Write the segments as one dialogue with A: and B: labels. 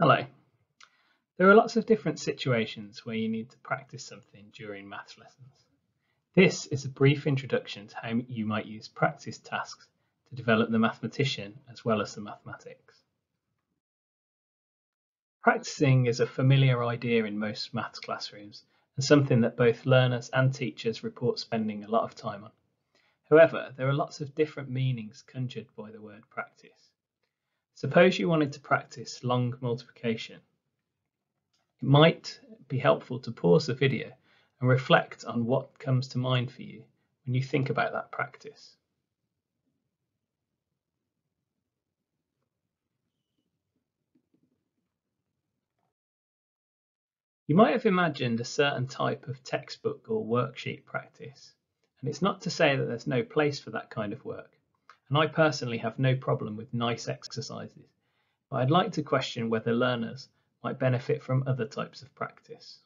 A: Hello. There are lots of different situations where you need to practice something during maths lessons. This is a brief introduction to how you might use practice tasks to develop the mathematician as well as the mathematics. Practicing is a familiar idea in most maths classrooms and something that both learners and teachers report spending a lot of time on. However, there are lots of different meanings conjured by the word practice. Suppose you wanted to practice long multiplication. It might be helpful to pause the video and reflect on what comes to mind for you when you think about that practice. You might have imagined a certain type of textbook or worksheet practice, and it's not to say that there's no place for that kind of work and I personally have no problem with nice exercises, but I'd like to question whether learners might benefit from other types of practice.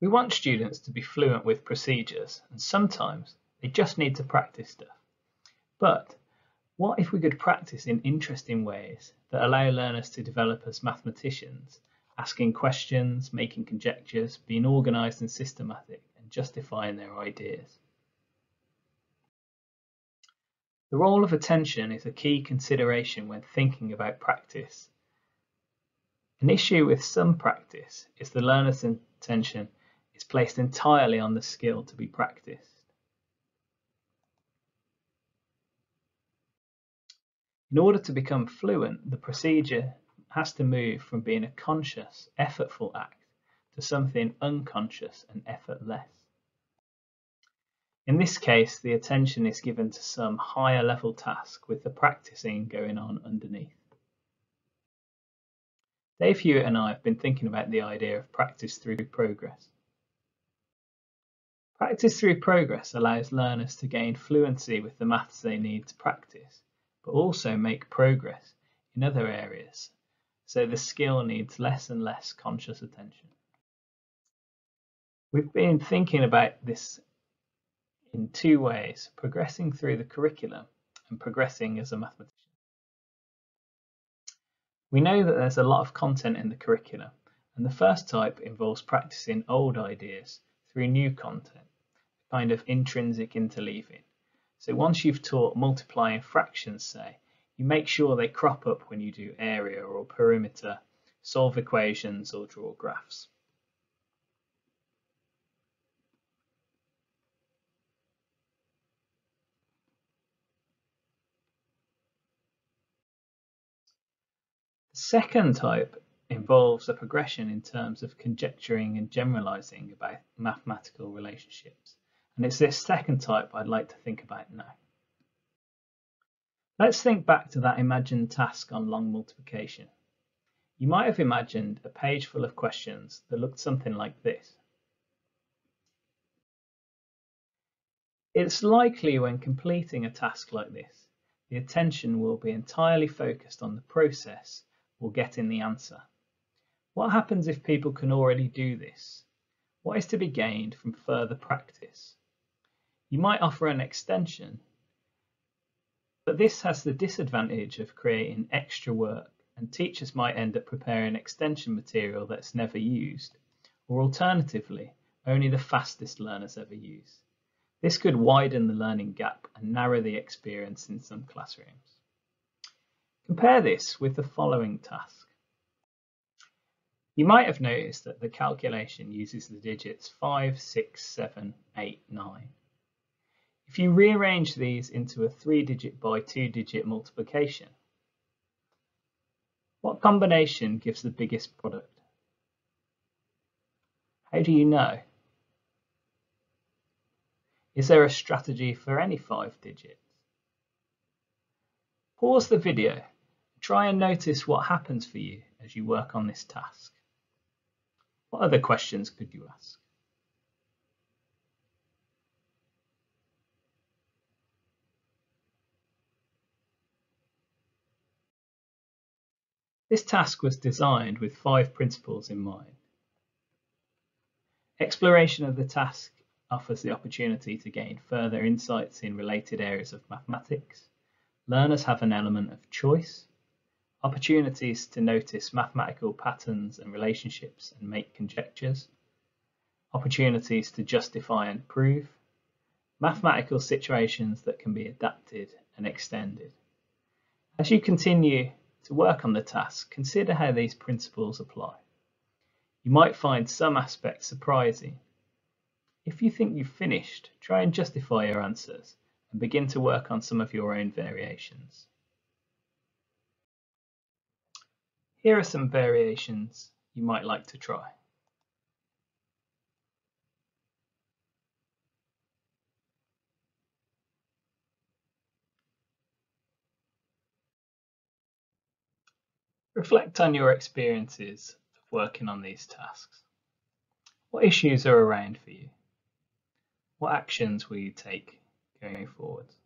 A: We want students to be fluent with procedures, and sometimes they just need to practice stuff. But what if we could practice in interesting ways that allow learners to develop as mathematicians, asking questions, making conjectures, being organised and systematic, and justifying their ideas? The role of attention is a key consideration when thinking about practice. An issue with some practice is the learner's attention is placed entirely on the skill to be practiced. In order to become fluent, the procedure has to move from being a conscious, effortful act to something unconscious and effortless. In this case, the attention is given to some higher level task with the practicing going on underneath. Dave Hewitt and I have been thinking about the idea of practice through progress. Practice through progress allows learners to gain fluency with the maths they need to practice, but also make progress in other areas, so the skill needs less and less conscious attention. We've been thinking about this in two ways, progressing through the curriculum and progressing as a mathematician. We know that there's a lot of content in the curriculum, and the first type involves practicing old ideas through new content, kind of intrinsic interleaving. So once you've taught multiplying fractions, say, you make sure they crop up when you do area or perimeter, solve equations or draw graphs. Second type involves a progression in terms of conjecturing and generalizing about mathematical relationships. And it's this second type I'd like to think about now. Let's think back to that imagined task on long multiplication. You might have imagined a page full of questions that looked something like this. It's likely when completing a task like this, the attention will be entirely focused on the process or getting the answer. What happens if people can already do this? What is to be gained from further practice? You might offer an extension, but this has the disadvantage of creating extra work and teachers might end up preparing extension material that's never used, or alternatively, only the fastest learners ever use. This could widen the learning gap and narrow the experience in some classrooms. Compare this with the following task. You might have noticed that the calculation uses the digits 5, 6, 7, 8, 9. If you rearrange these into a 3-digit by 2-digit multiplication, what combination gives the biggest product? How do you know? Is there a strategy for any 5 digits? Pause the video Try and notice what happens for you as you work on this task. What other questions could you ask? This task was designed with five principles in mind. Exploration of the task offers the opportunity to gain further insights in related areas of mathematics. Learners have an element of choice, opportunities to notice mathematical patterns and relationships and make conjectures, opportunities to justify and prove, mathematical situations that can be adapted and extended. As you continue to work on the task, consider how these principles apply. You might find some aspects surprising. If you think you've finished, try and justify your answers and begin to work on some of your own variations. Here are some variations you might like to try. Reflect on your experiences of working on these tasks. What issues are around for you? What actions will you take going forwards?